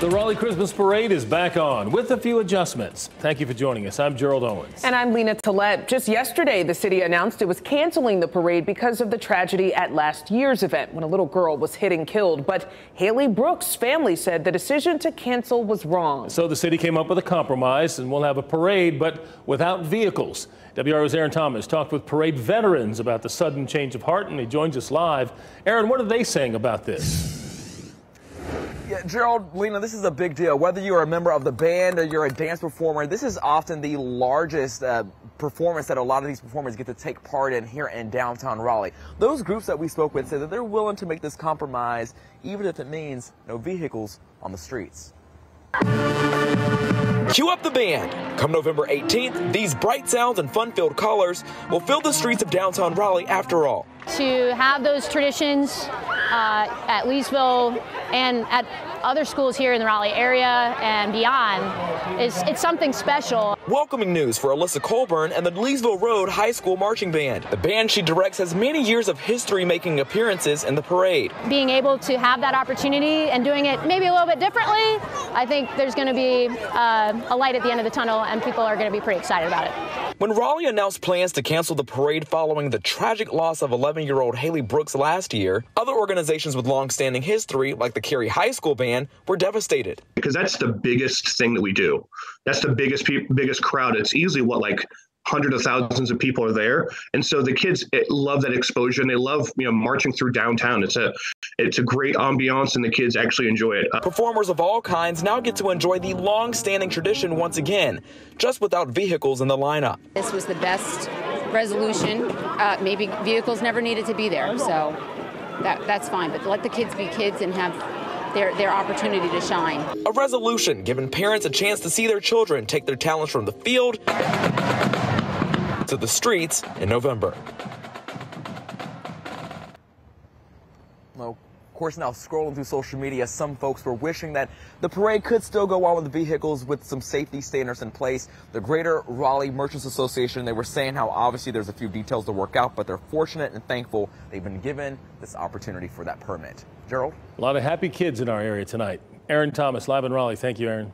The Raleigh Christmas Parade is back on with a few adjustments. Thank you for joining us. I'm Gerald Owens. And I'm Lena Tillett. Just yesterday, the city announced it was canceling the parade because of the tragedy at last year's event when a little girl was hit and killed. But Hailey Brooks' family said the decision to cancel was wrong. So the city came up with a compromise and we'll have a parade, but without vehicles. WRAL's Aaron Thomas talked with parade veterans about the sudden change of heart, and he joins us live. Aaron, what are they saying about this? Gerald, Lena, this is a big deal. Whether you're a member of the band or you're a dance performer, this is often the largest uh, performance that a lot of these performers get to take part in here in downtown Raleigh. Those groups that we spoke with say that they're willing to make this compromise, even if it means no vehicles on the streets. Cue up the band. Come November 18th, these bright sounds and fun-filled colors will fill the streets of downtown Raleigh after all. To have those traditions uh, at Leesville and at other schools here in the Raleigh area and beyond is it's something special. Welcoming news for Alyssa Colburn and the Leesville Road High School Marching Band. The band she directs has many years of history making appearances in the parade. Being able to have that opportunity and doing it maybe a little bit differently, I think there's going to be uh, a light at the end of the tunnel and people are going to be pretty excited about it. When Raleigh announced plans to cancel the parade following the tragic loss of 11 year old Hailey Brooks last year, other organizations with long standing history, like the Cary High School Band, were devastated. Because that's the biggest thing that we do. That's the biggest, biggest crowd. It's easily what, like hundreds of thousands of people are there. And so the kids eh, love that exposure and they love you know marching through downtown. It's a it's a great ambiance and the kids actually enjoy it. Performers of all kinds now get to enjoy the long-standing tradition once again just without vehicles in the lineup. This was the best resolution. Uh, maybe vehicles never needed to be there so that that's fine but let the kids be kids and have their, their opportunity to shine. A resolution giving parents a chance to see their children take their talents from the field to the streets in November. Well, of course, now scrolling through social media, some folks were wishing that the parade could still go on with the vehicles with some safety standards in place. The Greater Raleigh Merchants Association, they were saying how obviously there's a few details to work out, but they're fortunate and thankful they've been given this opportunity for that permit. Gerald? A lot of happy kids in our area tonight. Aaron Thomas, live in Raleigh. Thank you, Aaron.